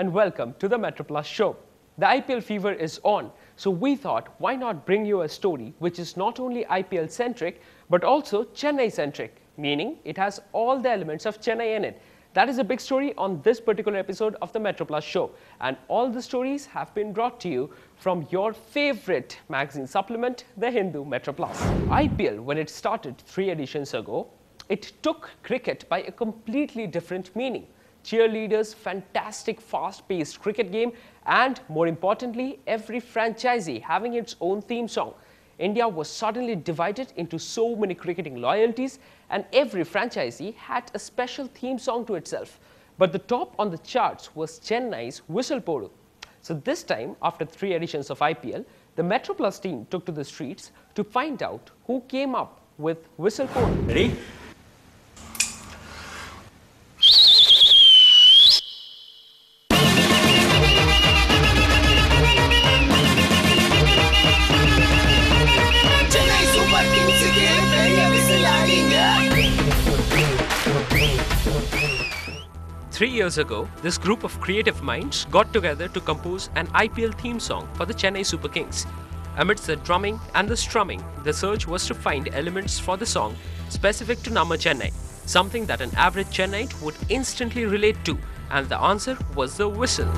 and welcome to the Metroplus show. The IPL fever is on, so we thought why not bring you a story which is not only IPL centric but also Chennai centric, meaning it has all the elements of Chennai in it. That is a big story on this particular episode of the Metroplus show. And all the stories have been brought to you from your favorite magazine supplement, the Hindu Metroplus. IPL, when it started three editions ago, it took cricket by a completely different meaning. Cheerleaders, fantastic fast-paced cricket game and more importantly, every franchisee having its own theme song. India was suddenly divided into so many cricketing loyalties and every franchisee had a special theme song to itself. But the top on the charts was Chennai's Whistle Podu. So this time, after three editions of IPL, the Metroplus team took to the streets to find out who came up with Whistle Podu. Ready? Three years ago, this group of creative minds got together to compose an IPL theme song for the Chennai Super Kings. Amidst the drumming and the strumming, the search was to find elements for the song specific to Nama Chennai, something that an average Chennite would instantly relate to, and the answer was the whistle.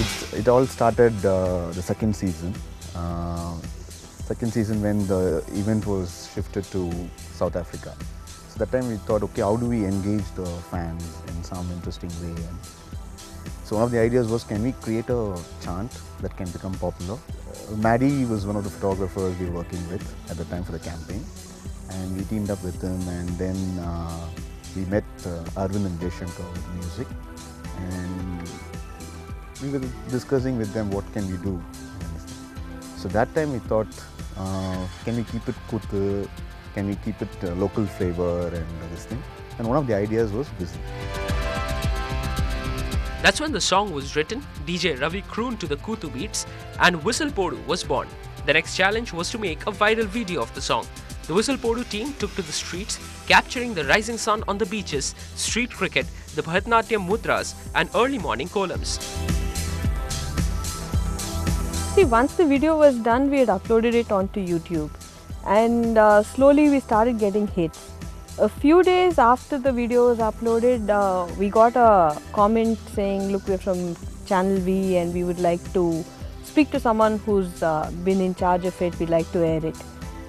It's, it all started uh, the second season. Uh, second season when the event was shifted to South Africa. So that time we thought, okay, how do we engage the fans in some interesting way? And so one of the ideas was, can we create a chant that can become popular? Uh, Maddie was one of the photographers we were working with at the time for the campaign, and we teamed up with him, and then uh, we met uh, Arvind and Deshankar with music, and we were discussing with them what can we do. So that time we thought, can we keep it kuthu? Can we keep it uh, local flavor and this thing? And one of the ideas was whistle. That's when the song was written, DJ Ravi crooned to the Kuthu beats, and Whistle Podu was born. The next challenge was to make a viral video of the song. The Whistle Podu team took to the streets, capturing the rising sun on the beaches, street cricket, the Bharatanatyam mudras, and early morning columns. See, once the video was done, we had uploaded it onto YouTube, and uh, slowly we started getting hits. A few days after the video was uploaded, uh, we got a comment saying, "Look, we're from Channel V, and we would like to speak to someone who's uh, been in charge of it. We'd like to air it."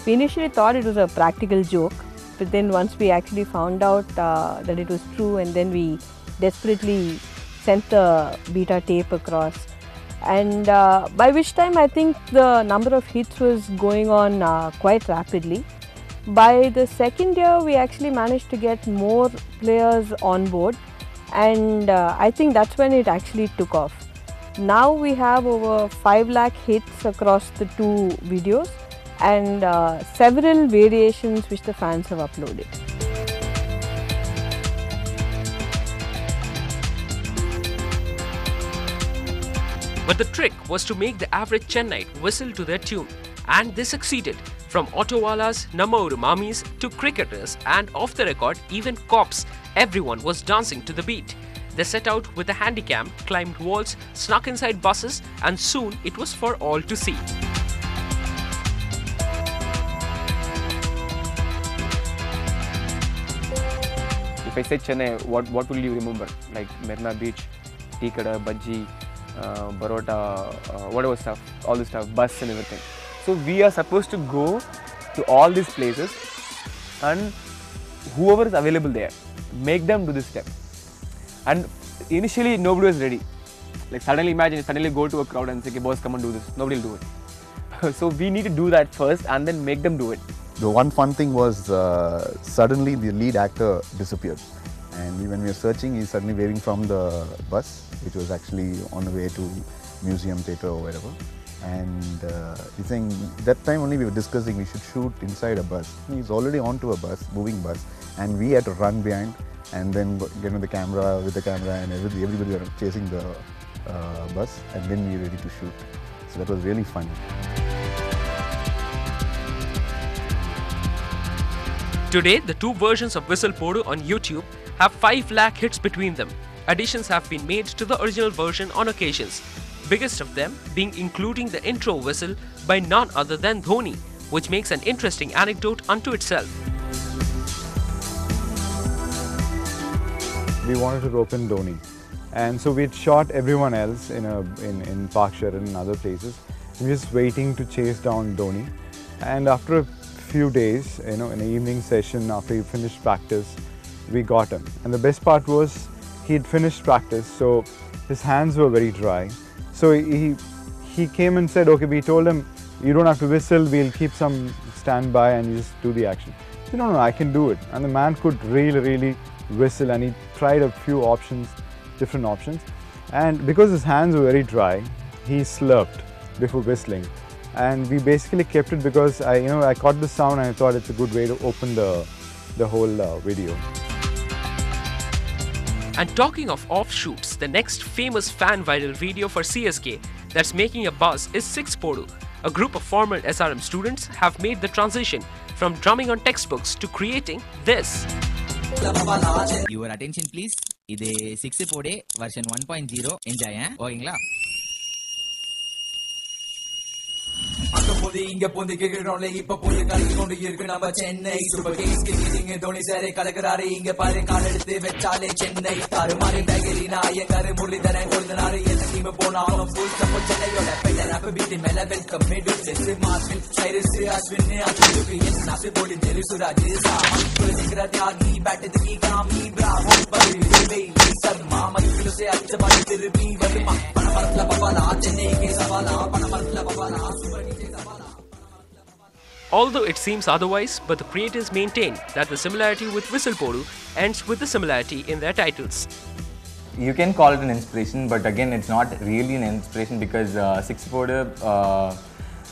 We initially thought it was a practical joke, but then once we actually found out uh, that it was true, and then we desperately sent the beta tape across and uh, by which time I think the number of hits was going on uh, quite rapidly. By the second year, we actually managed to get more players on board, and uh, I think that's when it actually took off. Now we have over 5 lakh hits across the two videos and uh, several variations which the fans have uploaded. But the trick was to make the average Chennite whistle to their tune, and they succeeded. From autowalas, Namauru Mamis to cricketers, and off the record, even cops, everyone was dancing to the beat. They set out with a handycam, climbed walls, snuck inside buses, and soon it was for all to see. If I say Chennai, what, what will you remember? Like Marina Beach, tea kada, bhaji, uh, barota, uh, whatever stuff, all this stuff, bus and everything. So we are supposed to go to all these places and whoever is available there, make them do this step. And initially nobody was ready. Like suddenly imagine, suddenly go to a crowd and say, okay, boss, come and do this. Nobody will do it. so we need to do that first and then make them do it. The one fun thing was uh, suddenly the lead actor disappeared. And when we were searching, he's suddenly waving from the bus, which was actually on the way to museum, theatre or wherever. And uh, he's saying, that time only we were discussing we should shoot inside a bus. He's already onto a bus, moving bus. And we had to run behind and then get on the camera with the camera and everybody, everybody were chasing the uh, bus and then we were ready to shoot. So that was really funny. Today, the two versions of Whistle Podu on YouTube have 5 lakh hits between them. Additions have been made to the original version on occasions, biggest of them being including the intro whistle by none other than Dhoni, which makes an interesting anecdote unto itself. we wanted to rope in Dhoni. And so we'd shot everyone else in, a, in, in Park Sheraton and other places. We were just waiting to chase down Dhoni. And after a few days, you know, in an evening session, after he finished practice, we got him. And the best part was he'd finished practice, so his hands were very dry. So he, he came and said, okay, we told him, you don't have to whistle, we'll keep some standby and you just do the action. He said, no, no, I can do it. And the man could really, really whistle and he tried a few options, different options. And because his hands were very dry, he slurped before whistling. And we basically kept it because I, you know, I caught the sound and I thought it's a good way to open the, the whole uh, video. And talking of offshoots, the next famous fan viral video for CSK that's making a buzz is Six Podu. A group of former SRM students have made the transition from drumming on textbooks to creating this. Your attention please. இது six version 1.0 one point zero enjoy போது இங்க போந்து cricket இப்ப போய் கலக்கி கொண்டு இருக்கு. நம்ம Chennai super kings cricketing Dhoni சாரே கலக்குறாரு. இங்க பாரு கால் எடுத்து வச்சாலே சென்னை தாறு மாறி பேகரி நாயங்காரு முரளிதரன் கொழுந்தனாரு எந்த டீம் போனாலும் ஃபுல் சப்போர்ட் சென்னையோட பெட்டர் அப்ப பீட்டி மேல வெல்கம் மிடில் செஸ் மார்பில் சைரஸ் அஸ்வின் அச்சுக்கு என் நாசு போலி தெரு சுராஜ் சாமன் குலசிக்கிற தியாகி பேட் தூக்கி காமி பிராவோ பரு வெயில் சர்மா மைக்கில் சே அச்ச திருப்பி வருமா Although it seems otherwise, but the creators maintain that the similarity with Whistle Podu ends with the similarity in their titles. You can call it an inspiration, but again, it's not really an inspiration because uh, Six Podu, uh,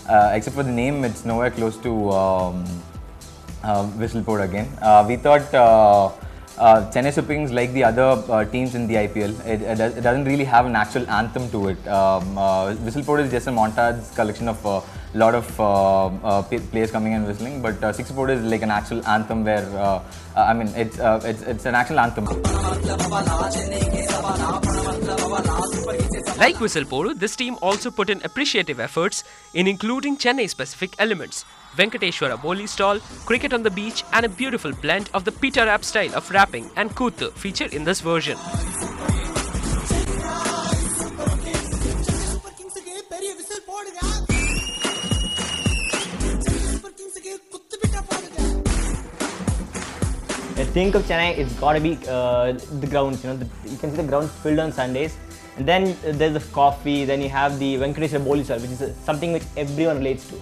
uh, except for the name, it's nowhere close to um, uh, Whistle Podu again. Uh, we thought uh, uh, uh, Chennai Super Kings, like the other uh, teams in the IPL, it, it, it doesn't really have an actual anthem to it. Um, uh, is just a montage collection of a lot of uh, uh, players coming and whistling, but uh, Six Podu is like an actual anthem where, uh, uh, I mean, it's, uh, it's, it's an actual anthem. Like Whistle Podu, this team also put in appreciative efforts in including Chennai specific elements. Venkateshwara Boli stall, cricket on the beach, and a beautiful blend of the Peter rap style of rapping and Kuthu featured in this version. Think of Chennai, it's got to be uh, the grounds. You know, the, you can see the grounds filled on Sundays, and then uh, there's the coffee. Then you have the Venkateshwar Boli which is uh, something which everyone relates to.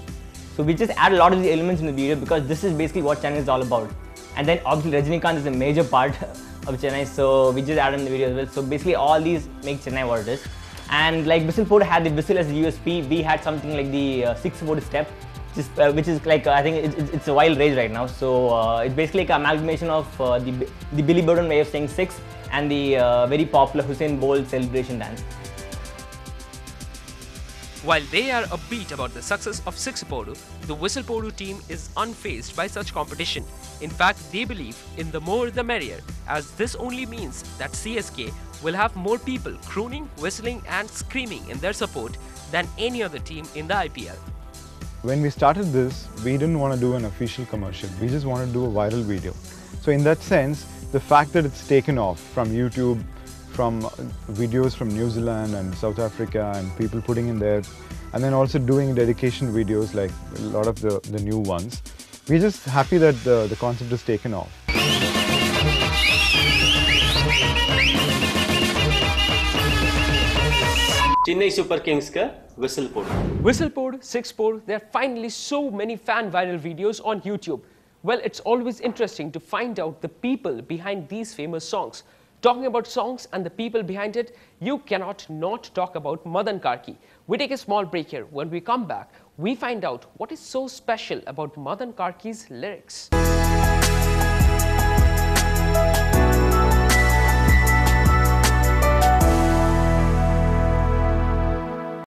So we just add a lot of the elements in the video because this is basically what Chennai is all about. And then obviously Rajinikanth is a major part of Chennai, so we just add in the video as well. So basically all these make Chennai what it is. And like Whistle Podu had the whistle as a USP, we had something like the uh, six foot step, which is, uh, which is like uh, I think it's, it's- it's a wild rage right now. So uh, it's basically like an amalgamation of uh, the the Billy Bowden way of saying six and the uh, very popular Usain Bolt celebration dance. While they are upbeat about the success of Six Podu, the Whistle Podu team is unfazed by such competition. In fact, they believe in the more the merrier, as this only means that CSK will have more people crooning, whistling, and screaming in their support than any other team in the IPL. When we started this, we didn't want to do an official commercial. We just wanted to do a viral video. So in that sense, the fact that it's taken off from YouTube, from uh, videos from New Zealand and South Africa and people putting in there, and then also doing dedication videos like a lot of the, the new ones, we're just happy that the, the concept is taken off. Chennai Super Kings ka whistle pod. Whistle pod, six pod, there are finally so many fan viral videos on YouTube. Well, it's always interesting to find out the people behind these famous songs. Talking about songs and the people behind it, you cannot not talk about Madan Karki. We take a small break here. When we come back, we find out what is so special about Madan Karki's lyrics.